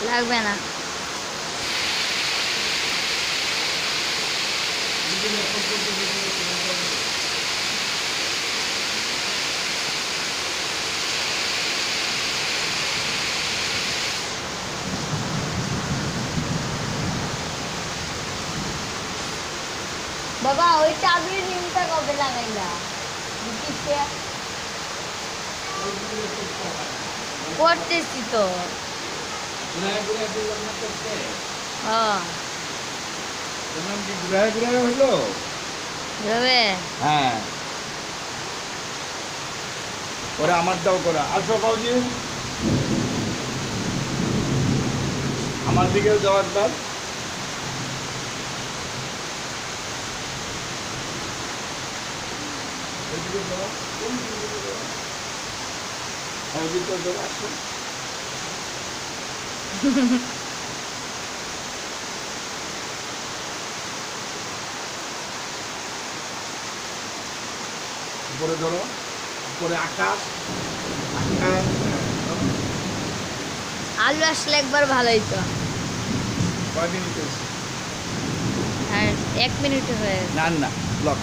লাগবে না বাবা ওই চাবির রিংটা কবে লাগাইলা? করতেছি তো। হ্যাঁ ওরা আমারটাও করা আসো বাবুজি আমার দিকেও যাওয়ার বার ওইদিকে যাও, ওইদিকে যাও। হ্যাঁ, ওইদিকে যাও, আসো। উপরে ধরো উপরে আকাশ আকাশ আলু আসলে একবার ভালোই তো কয় মিনিট হয়েছে? এক মিনিট হয়ে। না না ব্লক